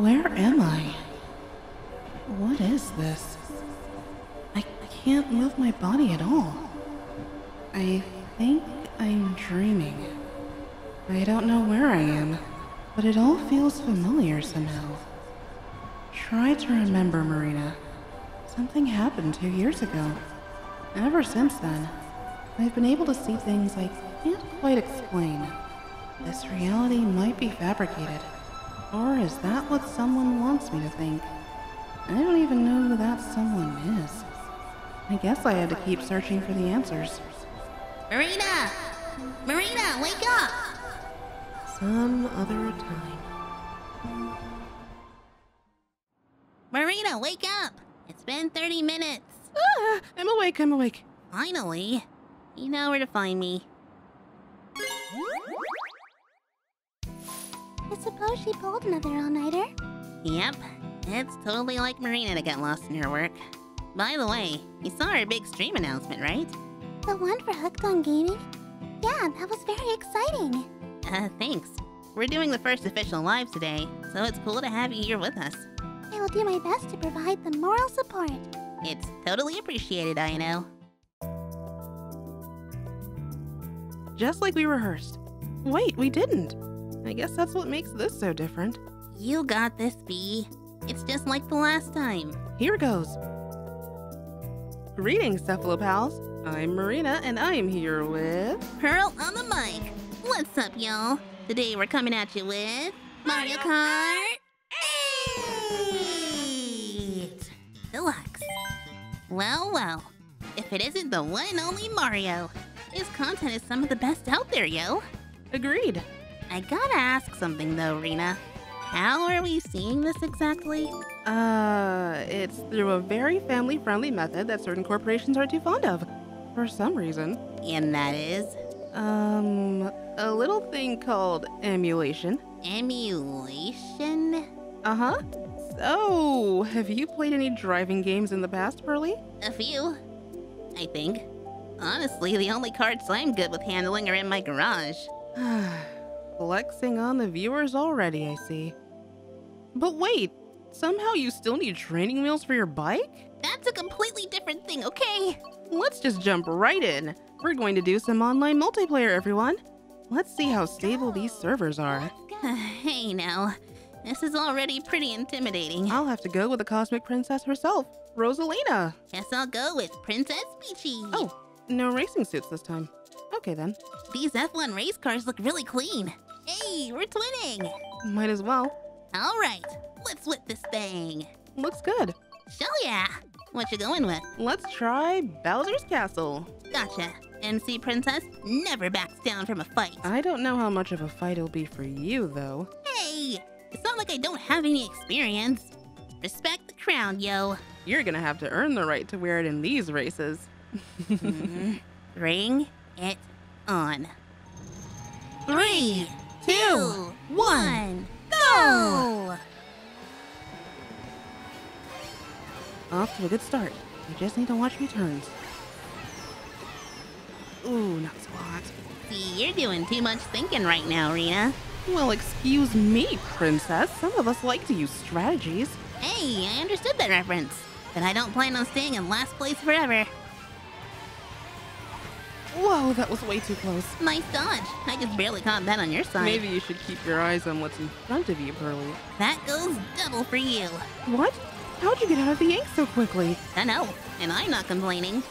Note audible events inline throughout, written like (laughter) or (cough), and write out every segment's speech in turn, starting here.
Where am I? What is this? I can't move my body at all. I think I'm dreaming. I don't know where I am, but it all feels familiar somehow. Try to remember, Marina. Something happened two years ago. Ever since then, I've been able to see things I can't quite explain. This reality might be fabricated. Or is that what someone wants me to think? I don't even know who that someone is. I guess I had to keep searching for the answers. Marina! Marina, wake up! Some other time. Marina, wake up! It's been 30 minutes. Ah, I'm awake, I'm awake. Finally. You know where to find me. I suppose she pulled another all-nighter. Yep. It's totally like Marina to get lost in her work. By the way, you saw our big stream announcement, right? The one for Hooked on Gaming? Yeah, that was very exciting. Uh, thanks. We're doing the first official live today, so it's cool to have you here with us. I will do my best to provide the moral support. It's totally appreciated, I know. Just like we rehearsed. Wait, we didn't. I guess that's what makes this so different. You got this, Bee. It's just like the last time. Here goes. Greetings, Cephalopals. I'm Marina, and I'm here with. Pearl on the mic. What's up, y'all? Today we're coming at you with Mario Kart 8 Deluxe. Well, well, if it isn't the one and only Mario, his content is some of the best out there, yo. Agreed. I gotta ask something though, Rena. How are we seeing this exactly? Uh, it's through a very family friendly method that certain corporations are too fond of. For some reason. And that is Um, a little thing called emulation. emulation? Uh huh. So, have you played any driving games in the past, Pearly? A few, I think. Honestly, the only carts I'm good with handling are in my garage. (sighs) (sighs) Flexing on the viewers already, I see. But wait, somehow you still need training wheels for your bike? That's a completely different thing, okay? Let's just jump right in. We're going to do some online multiplayer, everyone. Let's see how stable these servers are. (sighs) hey now, this is already pretty intimidating. I'll have to go with the Cosmic Princess herself, Rosalina. Guess I'll go with Princess Peachy. Oh, no racing suits this time. Okay then, These F1 race cars look really clean. Hey, we're twinning. might as well. All right, let's whip this thing. Looks good. Show ya. What you going with? Let's try Bowser's Castle. Gotcha. MC Princess never backs down from a fight. I don't know how much of a fight it'll be for you, though. Hey, it's not like I don't have any experience. Respect the crown, yo. You're gonna have to earn the right to wear it in these races. (laughs) Mhm. Bring it on. Three, two, one, go! Off to a good start. You just need to watch your turns. Ooh, not so hot. See, you're doing too much thinking right now, Rena. Well, excuse me, princess. Some of us like to use strategies. Hey, I understood that reference. But I don't plan on staying in last place forever. Whoa, that was way too close. Nice dodge. I just barely caught that on your side. Maybe you should keep your eyes on what's in front of you, Pearly. That goes double for you. What? How'd you get out of the ink so quickly? I know, and I'm not complaining.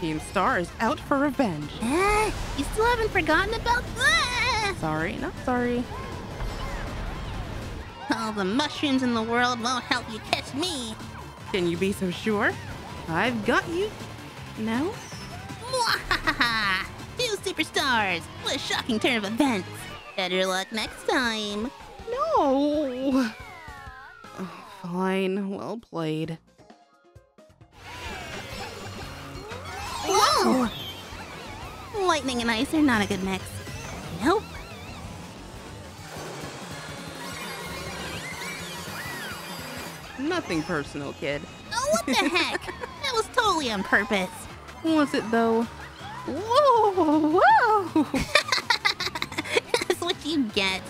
Team Star is out for revenge. Ah, you still haven't forgotten about that? Sorry, not sorry. All the mushrooms in the world won't help you catch me. Can you be so sure? I've got you. No? Two superstars! What a shocking turn of events! Better luck next time. No! Oh, fine, well played. Whoa! Lightning and ice are not a good mix. Nope. Nothing personal, kid. Oh, what the (laughs) heck? That was totally on purpose. Was it though? Whoa! Whoa! (laughs) That's what you get.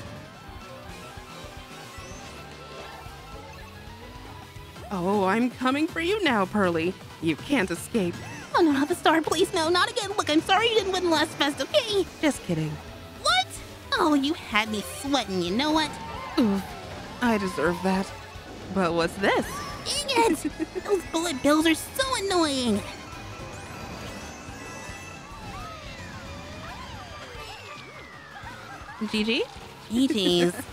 Oh, I'm coming for you now, Pearly. You can't escape. Oh no, not the star, please, no, not again. Look, I'm sorry you didn't win last fest, okay? Just kidding. What? Oh, you had me sweating, you know what? Oof, I deserve that. But what's this? Dang it! (laughs) Those bullet bills are so annoying! Gigi? GG's. (laughs)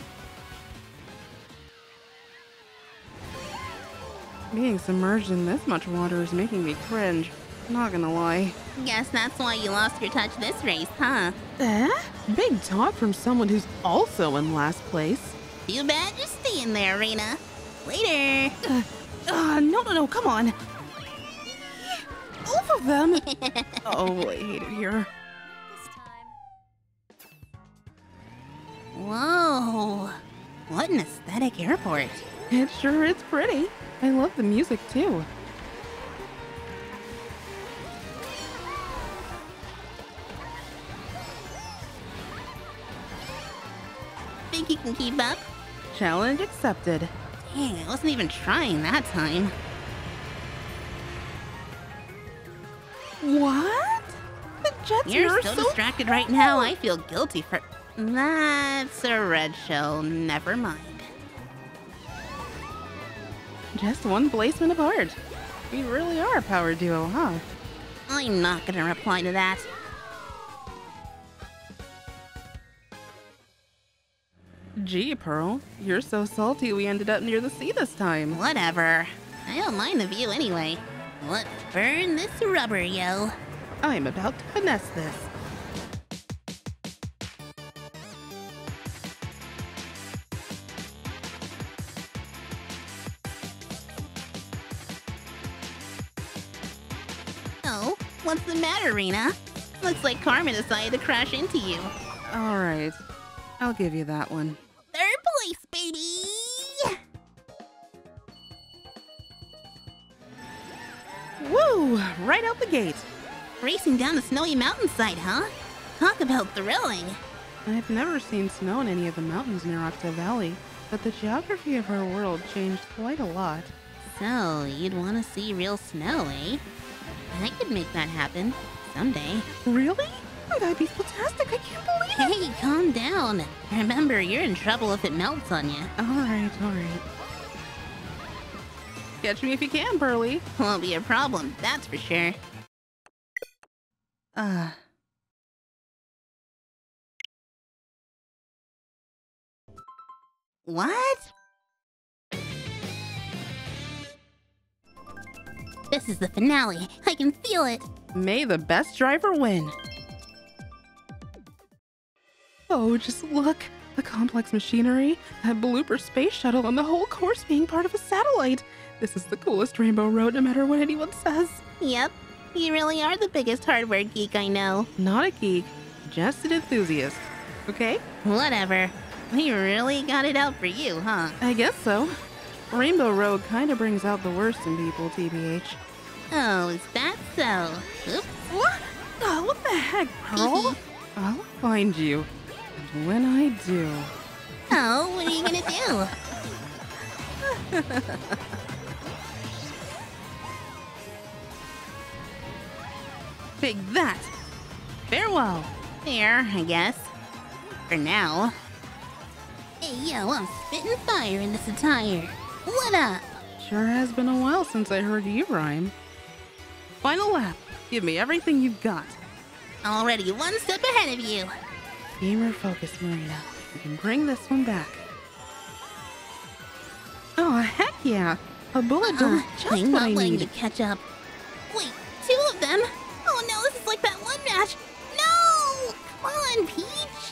Being submerged in this much water is making me cringe. Not gonna lie. Guess that's why you lost your touch this race, huh? Eh? Big talk from someone who's also in last place. Too bad you're staying there, Rena. Later! Uh, no, no, no, come on. Both of them. (laughs) oh, I hate it here. Whoa! What an aesthetic airport. It sure is pretty. I love the music too. Think you can keep up? Challenge accepted. Dang, I wasn't even trying that time. What? The jets You're so, so distracted right now, I feel guilty for. That's a red shell, never mind. just one placement apart. We really are a power duo, huh? I'm not gonna reply to that. Gee, Pearl, you're so salty we ended up near the sea this time. Whatever. I don't mind the view anyway. Let's burn this rubber, yo. I'm about to finesse this. Looks like Carmen decided to crash into you. All right, I'll give you that one. Third place, baby! Woo! Right out the gate. Racing down the snowy mountainside, huh? Talk about thrilling. I've never seen snow in any of the mountains near Octo Valley, but the geography of our world changed quite a lot. So, you'd want to see real snow, eh? I could make that happen. Someday. Really? That'd be fantastic. I can't believe it. Hey, calm down. Remember, you're in trouble if it melts on you. All right, all right. Catch me if you can, Pearly. Won't be a problem, that's for sure. Uh, What? This is the finale. I can feel it. May the best driver win. Oh, just look. The complex machinery, that blooper space shuttle, and the whole course being part of a satellite. This is the coolest Rainbow Road, no matter what anyone says. Yep, you really are the biggest hardware geek I know. Not a geek, just an enthusiast. Okay? Whatever. We really got it out for you, huh? I guess so. Rainbow Road kind of brings out the worst in people, TBH. Oh, is that so? Oops. What? Oh, what the heck, Pearl? (laughs) I'll find you. And when I do. Oh, what are you gonna do? (laughs) Take that! Farewell! Fair, I guess. For now. Hey, yo, I'm spitting fire in this attire. What up? Sure has been a while since I heard you rhyme. Final lap. Give me everything you've got. Already one step ahead of you. Gamer focus, Marina. You can bring this one back. Oh, heck yeah! A bullet Uh, is just I'm what not I letting need. you catch up. Wait, two of them? Oh no, this is like that one match. No! Come on, Peach.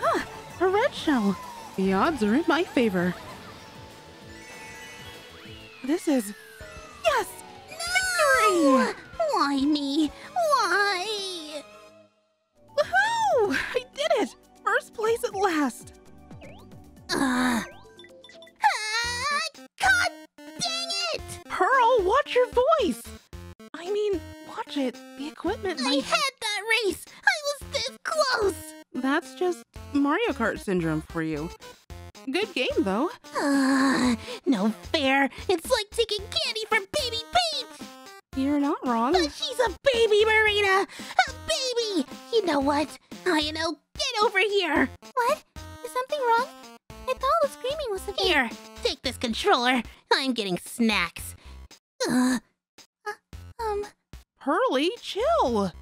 Ah, a red shell. The odds are in my favor. This is... No! Why me? Why? Woohoo! I did it! First place at last! Uh. Ah, God dang it! Pearl, watch your voice! I mean, watch it. The equipment I might... had that race. I was this close. That's just Mario Kart syndrome for you. Good game, though. Uh, no fair. It's like taking candy from Baby. You're not wrong. But she's a baby, Marina. A baby. You know what? I know. Get over here. What? Is something wrong? I thought the screaming was severe. Here, take this controller. I'm getting snacks. Uh, Um, Pearly, chill.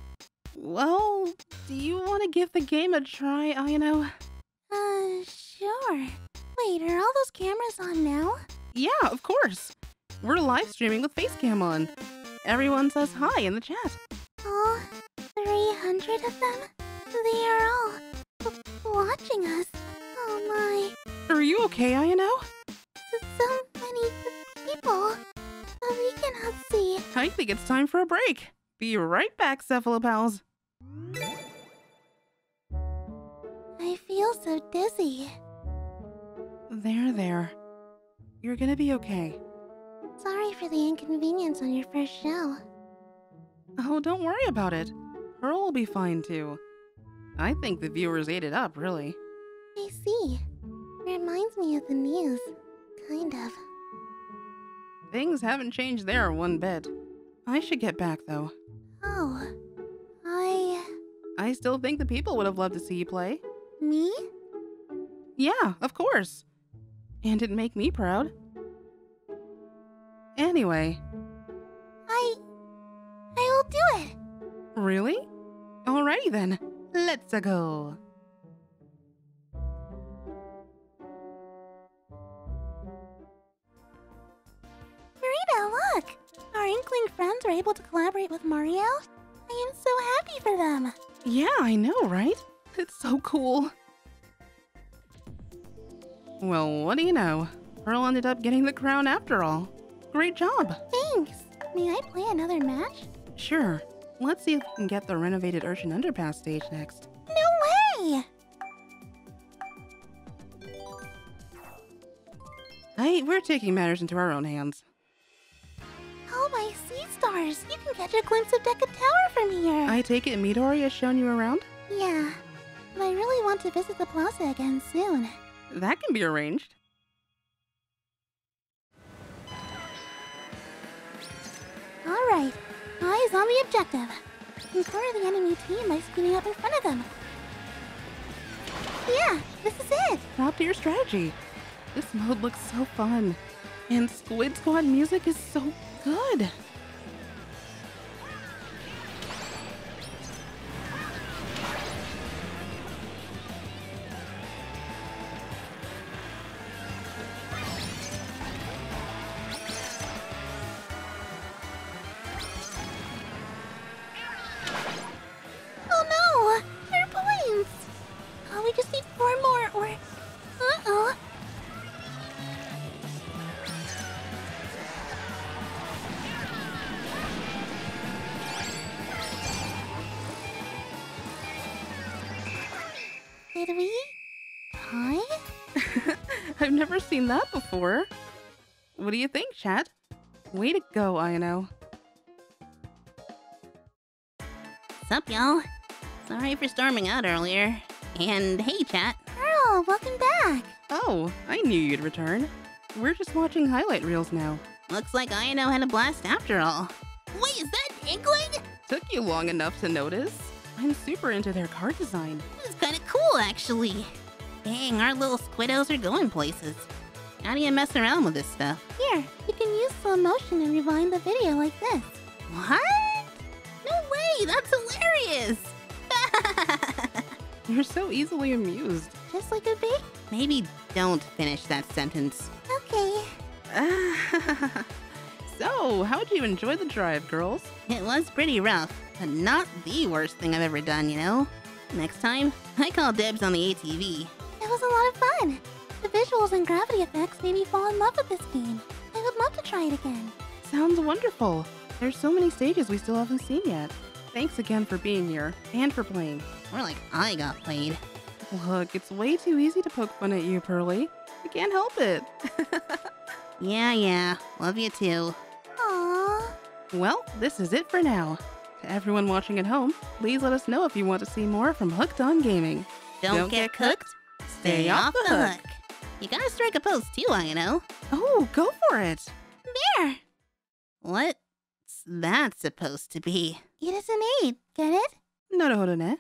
Well, do you want to give the game a try, Ayano? uh, sure. Wait, are all those cameras on now? Yeah, of course. We're live streaming with Facecam on. Everyone says hi in the chat. All 300 of them? They are all watching us. Oh my. Are you okay, Ayano? So many people that we cannot see. I think it's time for a break. Be right back, Cephalopals. I feel so dizzy. There, there. You're gonna be okay. Sorry for the inconvenience on your first show. Oh, don't worry about it. Pearl will be fine too. I think the viewers ate it up, really. I see. Reminds me of the news. Kind of. Things haven't changed there one bit. I should get back though. Oh. I. I still think the people would have loved to see you play. Me? Yeah, of course. And it'd make me proud. Anyway, I. I will do it! really? Alrighty then. Let's go. Marina, look! Our Inkling friends are able to collaborate with Mario. I am so happy for them. Yeah, I know, right? It's so cool. Well, what do you know? Pearl ended up getting the crown after all. Great job. Thanks. May I play another match? Sure. Let's see if we can get the renovated Urchin Underpass stage next. No way! Hey, we're taking matters into our own hands. Oh, my sea stars! You can catch a glimpse of Deca Tower from here. I take it Midori has shown you around? Yeah, but I really want to visit the plaza again soon. That can be arranged. All right, eyes on the objective. Encounter the enemy team by speeding up in front of them. Yeah, this is it. Top tier strategy. This mode looks so fun. And Squid Squad music is so good. Seen that before. What do you think, chat? Way to go, Ayano. Sup, y'all? Sorry for storming out earlier. And hey, chat. Earl, welcome back. Oh, I knew you'd return. We're just watching highlight reels now. Looks like Ino had a blast after all. Wait, is that Inkling? Took you long enough to notice. I'm super into their card design. This is kind of cool, actually. Dang, our little squiddos are going places. How do you mess around with this stuff? Here, you can use slow motion and rewind the video like this. What? No way, that's hilarious! (laughs) You're so easily amused. Just like a bee? Maybe don't finish that sentence. Okay. (laughs) so, how'd you enjoy the drive, girls? It was pretty rough, but not the worst thing I've ever done, you know? Next time, I call dibs on the ATV. It was a lot of fun. The visuals and gravity effects made me fall in love with this game. I would love to try it again. Sounds wonderful. There's so many stages we still haven't seen yet. Thanks again for being here and for playing. More like I got played. Look, it's way too easy to poke fun at you, Pearly. I can't help it. (laughs) Yeah, yeah. Love you too. Aww. well, this is it for now. To everyone watching at home, please let us know if you want to see more from Hooked on Gaming. Don't, Don't get get cooked. Stay off the hook. You gotta strike a pose too, I know. Oh, go for it. There. What's that supposed to be? It is an eight, get it? Naruhodone.